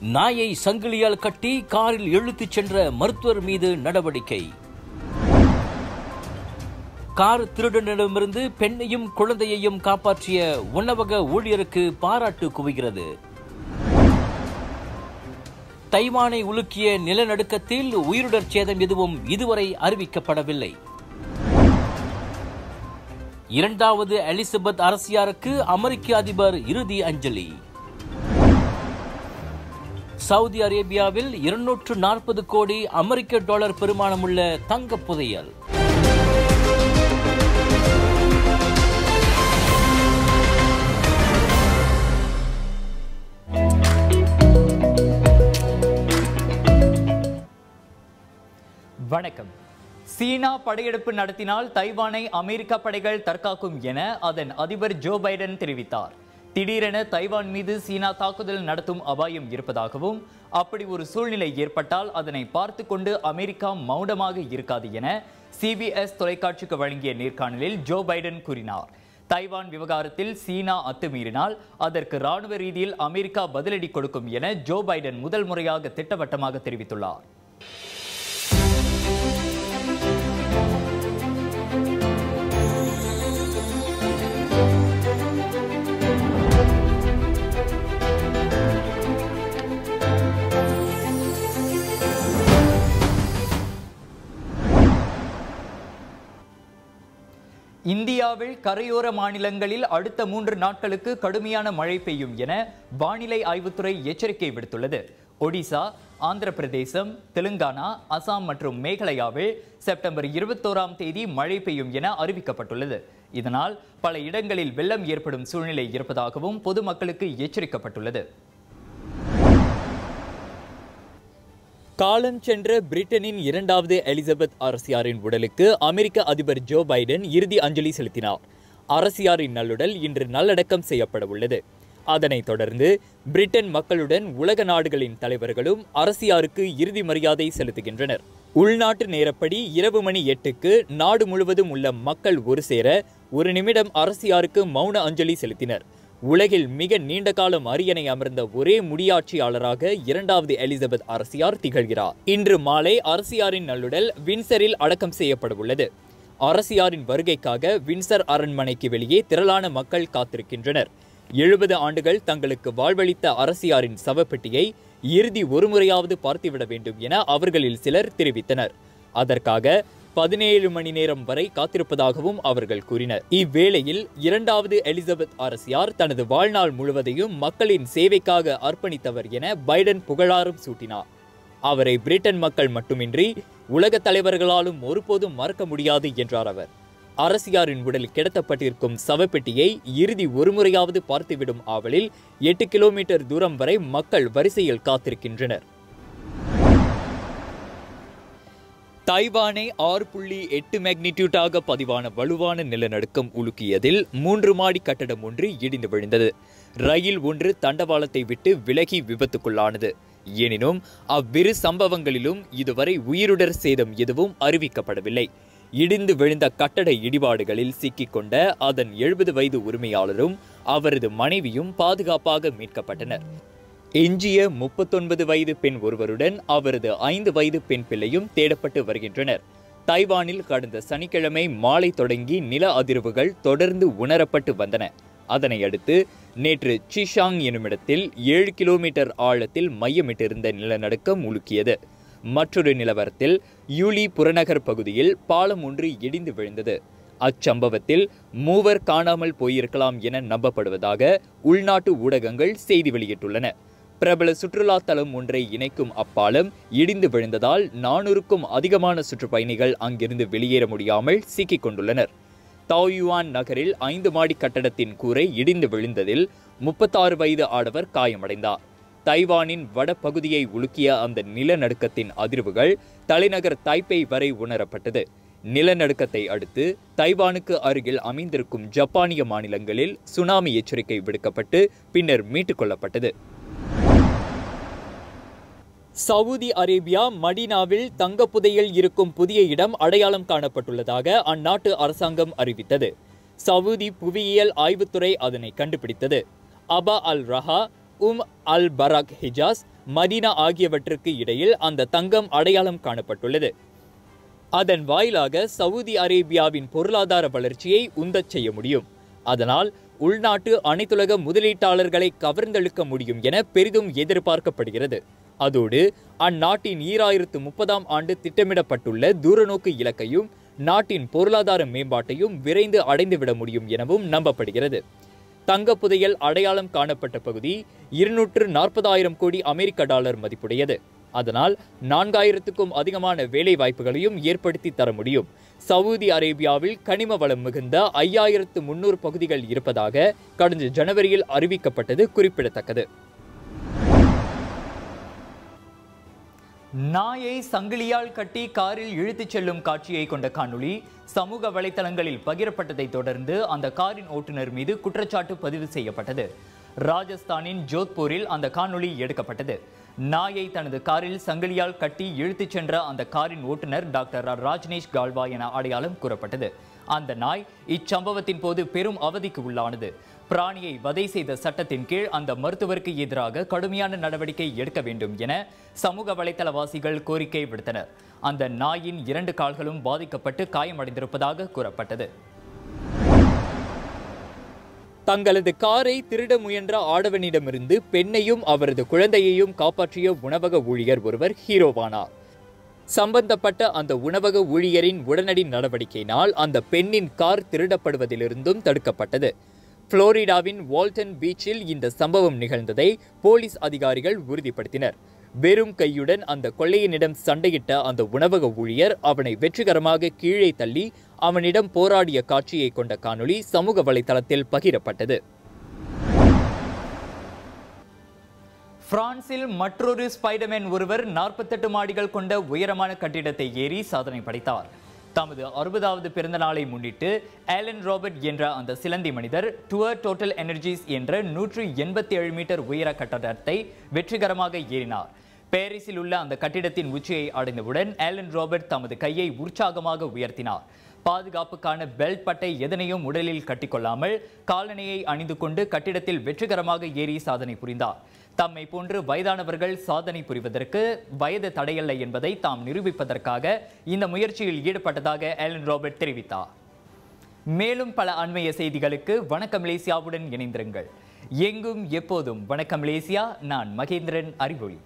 நாயை சங்கிலியால் கட்டி காரில் இழுத்துச் சென்ற மருத்துவர் மீது நடவடிக்கை. கார் திருடனிடமிருந்து பெண்ணையும் குழந்தையையும் காப்பாற்றிய உணவக ஊழியருக்கு பாராட்டு குவிகிறது. தைவானை உலுக்கிய நிலநடுக்கத்தில் உயிருடற் சேதம் எதுவும் இதுவரை அறிவிக்கப்படவில்லை. இரண்டாவது எலிசபெத் அரசியாருக்கு அமெரிக்க அதிபர் இறுதி அஞ்சலி. சவுதி அரேபியாவில் இருநூற்று நாற்பது கோடி அமெரிக்க டாலர் பெருமானமுள்ள தங்க புதையல். வணக்கம். சீனா படையெடுப்பு நடத்தினால் தைவானை அமெரிக்க படைகள் தற்காக்கும் என அதன் அதிபர் ஜோ பைடன் தெரிவித்தார். திடீரென தைவான் மீது சீனா தாக்குதல் நடத்தும் அபாயம் இருப்பதாகவும் அப்படி ஒரு சூழ்நிலை ஏற்பட்டால் அதனை பார்த்து கொண்டு அமெரிக்கா மௌனமாக இருக்காது என சிபிஎஸ் தொலைக்காட்சிக்கு வழங்கிய நேர்காணலில் ஜோ பைடன் கூறினார். தைவான் விவகாரத்தில் சீனா அத்துமீறினால் அதற்கு ராணுவ ரீதியில் அமெரிக்கா பதிலடி கொடுக்கும் என ஜோ பைடன் முதல் முறையாக திட்டவட்டமாக தெரிவித்துள்ளார். இந்தியாவில் கரையோர மாநிலங்களில் அடுத்த மூன்று நாட்களுக்கு கடுமையான மழை பெய்யும் என வானிலை ஆய்வுத்துறை எச்சரிக்கை விடுத்துள்ளது. ஒடிசா ஆந்திர பிரதேசம் தெலுங்கானா அசாம் மற்றும் மேகாலயாவில் செப்டம்பர் இருபத்தோராம் தேதி மழை பெய்யும் என அறிவிக்கப்பட்டுள்ளது. இதனால் பல இடங்களில் வெள்ளம் ஏற்படும் சூழ்நிலை இருப்பதாகவும் பொதுமக்களுக்கு எச்சரிக்கப்பட்டுள்ளது. காலம் சென்ற பிரிட்டனின் இரண்டாவது எலிசபெத் அரசியாரின் உடலுக்கு அமெரிக்க அதிபர் ஜோ பைடன் இறுதி அஞ்சலி செலுத்தினார். அரசியாரின் நல்லுடல் இன்று நல்லடக்கம் செய்யப்பட உள்ளது அதனைத் தொடர்ந்து பிரிட்டன் மக்களுடன் உலக நாடுகளின் தலைவர்களும் அரசியாருக்கு இறுதி மரியாதை செலுத்துகின்றனர். உள்நாட்டு நேரப்படி இரவு மணி எட்டுக்கு நாடு முழுவதும் உள்ள மக்கள் ஒரு சேர ஒரு நிமிடம் அரசியாருக்கு மௌன அஞ்சலி செலுத்தினர். உலகில் மிக நீண்ட காலம் அரியணை அமர்ந்த ஒரே முடியாட்சியாளராக இரண்டாவது எலிசபெத் அரசியார் திகழ்கிறார். இன்று மாலை அரசியாரின் நல்லுடல் வின்சரில் அடக்கம் செய்யப்பட உள்ளது அரசியாரின் வருகைக்காக வின்சர் அரண்மனைக்கு வெளியே திரளான மக்கள் காத்திருக்கின்றனர். எழுபது ஆண்டுகள் தங்களுக்கு வாழ்வளித்த அரசியாரின் சவப்பெட்டியை இறுதி ஒருமுறையாவது பார்த்துவிட வேண்டும் என அவர்களில் சிலர் தெரிவித்தனர். அதற்காக பதினேழு மணி நேரம் வரை காத்திருப்பதாகவும் அவர்கள் கூறினர். இவ்வேளையில் இரண்டாவது எலிசபெத் அரசியார் தனது வாழ்நாள் முழுவதையும் மக்களின் சேவைக்காக அர்ப்பணித்தவர் என பைடன் புகழாரம் சூட்டினார். அவரை பிரிட்டன் மக்கள் மட்டுமின்றி உலக தலைவர்களாலும் ஒருபோதும் மறக்க முடியாது என்றார் அவர். அரசியாரின் உடல் கிடத்தப்பட்டிருக்கும் சவப்பெட்டியை இறுதி ஒருமுறையாவது பார்த்துவிடும் ஆவலில் எட்டு கிலோமீட்டர் தூரம் வரை மக்கள் வரிசையில் காத்திருக்கின்றனர். தைவானை ஆறு புள்ளி எட்டு மேக்னிடியூட்டாக பதிவான வலுவான நிலநடுக்கம் உலுக்கியதில் மூன்று மாடி கட்டடம் ஒன்று இடிந்து விழுந்தது. ரயில் ஒன்று தண்டவாளத்தை விட்டு விலகி விபத்துக்குள்ளானது. எனினும் அவ்விரு சம்பவங்களிலும் இதுவரை உயிருடர் சேதம் எதுவும் அறிவிக்கப்படவில்லை. இடிந்து விழுந்த கட்டட இடிபாடுகளில் சிக்கிக்கொண்ட அதன் எழுபது வயது உரிமையாளரும் அவரது மனைவியும் பாதுகாப்பாக மீட்கப்பட்டனர். எஞ்சிய முப்பத்தொன்பது வயது பெண் ஒருவருடன் அவரது ஐந்து வயது பெண் பிள்ளையும் தேடப்பட்டு வருகின்றனர். தைவானில் கடந்த சனிக்கிழமை மாலை தொடங்கி நில அதிர்வுகள் தொடர்ந்து உணரப்பட்டு வந்தன. அதனை அடுத்து நேற்று சிஷாங் எனுமிடத்தில் ஏழு கிலோமீட்டர் ஆழத்தில் மையமிட்டிருந்த நிலநடுக்கம் உலுக்கியது. மற்றொரு நிலவரத்தில் யூலி புறநகர் பகுதியில் பாலம் ஒன்று இடிந்து விழுந்தது. அச்சம்பவத்தில் மூவர் காணாமல் போயிருக்கலாம் என நம்பப்படுவதாக உள்நாட்டு ஊடகங்கள் செய்தி வெளியிட்டுள்ளன. பிரபல சுற்றுலா தலம் ஒன்றை இணைக்கும் அப்பாலம் இடிந்து விழுந்ததால் நானூறுக்கும் அதிகமான சுற்றுப்பயணிகள் அங்கிருந்து வெளியேற முடியாமல் சிக்கிக் கொண்டுள்ளனர். தாயுவான் நகரில் ஐந்து மாடி கட்டடத்தின் கூரை இடிந்து விழுந்ததில் முப்பத்தாறு வயது ஆடவர் காயமடைந்தார். தைவானின் வடபகுதியை உலுக்கிய அந்த நிலநடுக்கத்தின் அதிர்வுகள் தலைநகர் தைப்பை வரை உணரப்பட்டது. நிலநடுக்கத்தை அடுத்து தைவானுக்கு அருகில் அமைந்திருக்கும் ஜப்பானிய மாநிலங்களில் சுனாமி எச்சரிக்கை விடுக்கப்பட்டு பின்னர் மீட்டுக் கொள்ளப்பட்டது. சவுதி அரேபியா மடினாவில் தங்க புதையல் இருக்கும் புதிய இடம் அடையாளம் காணப்பட்டுள்ளதாக அந்நாட்டு அரசாங்கம் அறிவித்தது. சவுதி புவியியல் ஆய்வுத்துறை அதனை கண்டுபிடித்தது. அபா அல் ரஹா உம் அல் பராக் ஹிஜாஸ் மதீனா ஆகியவற்றுக்கு இடையில் அந்த தங்கம் அடையாளம் காணப்பட்டுள்ளது. அதன் வாயிலாக சவுதி அரேபியாவின் பொருளாதார வளர்ச்சியை உந்தச் செய்ய முடியும். அதனால் உள்நாட்டு அனைத்துலக முதலீட்டாளர்களை கவர்ந்தெழுக்க முடியும் என பெரிதும் எதிர்பார்க்கப்படுகிறது. அதோடு அந்நாட்டின் ஈராயிரத்து முப்பதாம் ஆண்டு திட்டமிடப்பட்டுள்ள தூரநோக்கு இலக்கையும் நாட்டின் பொருளாதார மேம்பாட்டையும் விரைந்து அடைந்துவிட முடியும் எனவும் நம்பப்படுகிறது. தங்க புதையல் அடையாளம் காணப்பட்ட பகுதி இருநூற்று நாற்பதாயிரம் கோடி அமெரிக்க டாலர் மதிப்புடையது. அதனால் நான்காயிரத்துக்கும் அதிகமான வேலை வாய்ப்புகளையும் ஏற்படுத்தி தர முடியும். சவுதி அரேபியாவில் கனிம வளம் மிகுந்த ஐயாயிரத்து முன்னூறு பகுதிகள் இருப்பதாக கடந்த ஜனவரியில் அறிவிக்கப்பட்டது குறிப்பிடத்தக்கது. நாயை சங்கிலியால் கட்டி காரில் இழுத்துச் செல்லும் காட்சியை கொண்ட காணொளி சமூக வலைத்தளங்களில் பகிரப்பட்டதை தொடர்ந்து அந்த காரின் ஓட்டுநர் மீது குற்றச்சாட்டு பதிவு செய்யப்பட்டது. ராஜஸ்தானின் ஜோத்பூரில் அந்த காணொளி எடுக்கப்பட்டது. நாயை தனது காரில் சங்கிலியால் கட்டி இழுத்துச் சென்ற அந்த காரின் ஓட்டுநர் டாக்டர் ராஜ்னேஷ் கால்வா என அடையாளம் கூறப்பட்டது. அந்த நாய் இச்சம்பவத்தின் போது பெரும் அவதிக்கு உள்ளானது. பிராணியை வதை செய்த சட்டத்தின் கீழ் அந்த மருத்துவருக்கு எதிராக கடுமையான நடவடிக்கை எடுக்க வேண்டும் என சமூக வலைத்தளவாசிகள் கோரிக்கை விடுத்தனர். அந்த நாயின் இரண்டு கால்களும் பாதிக்கப்பட்டு காயமடைந்திருப்பதாக கூறப்பட்டது. தங்களது காரை திருட முயன்ற ஆடவனிடமிருந்து பெண்ணையும் அவரது குழந்தையையும் காப்பாற்றிய உணவக ஊழியர் ஒருவர் ஹீரோவானார். சம்பந்தப்பட்ட அந்த உணவக ஊழியரின் உடனடி நடவடிக்கையினால் அந்த பெண்ணின் கார் திருடப்படுவதிலிருந்தும் தடுக்கப்பட்டது. புளோரிடாவின் வால்டன் பீச்சில் இந்த சம்பவம் நிகழ்ந்ததை போலீஸ் அதிகாரிகள் உறுதிப்படுத்தினர். வெறும் கையுடன் அந்த கொள்ளையனிடம் சண்டையிட்ட அந்த உணவக ஊழியர் அவனை வெற்றிகரமாக கீழே தள்ளி அவனிடம் போராடிய காட்சியை கொண்ட காணொளி சமூக வலைதளத்தில் பகிரப்பட்டது. பிரான்சில் மற்றொரு ஸ்பைடர்மேன் ஒருவர் நாற்பத்தெட்டு மாடிகள் கொண்ட உயரமான கட்டிடத்தை ஏறி சாதனை படைத்தார். தமது அறுபதாவது பிறந்த நாளை முன்னிட்டு ஆலன் ராபர்ட் என்ற அந்த சிலந்தி மனிதர் டுவர் டோட்டல் எனர்ஜிஸ் என்ற நூற்று எண்பத்தி ஏழு மீட்டர் உயர கட்டடத்தை வெற்றிகரமாக ஏறினார். பாரிஸில் உள்ள அந்த கட்டிடத்தின் உச்சியை அடைந்தவுடன் ஆலன் ராபர்ட் தமது கையை உற்சாகமாக உயர்த்தினார். பாதுகாப்புக்கான பெல்ட் பட்டை எதனையும் உடலில் கட்டிக்கொள்ளாமல் காலணியை அணிந்து கொண்டு கட்டிடத்தில் வெற்றிகரமாக ஏறி சாதனை புரிந்தார். தம்மை போன்று வயதானவர்கள் சாதனை புரிவதற்கு வயது தடையல்ல என்பதை தாம் நிரூபிப்பதற்காக இந்த முயற்சியில் ஈடுபட்டதாக ஆலன் ராபர்ட் தெரிவித்தார். மேலும் பல அண்மைய செய்திகளுக்கு வணக்கம் மலேசியாவுடன் இணைந்திருங்கள். எங்கும் எப்போதும் வணக்கம் மலேசியா நான் மகேந்திரன் அறிவொளி.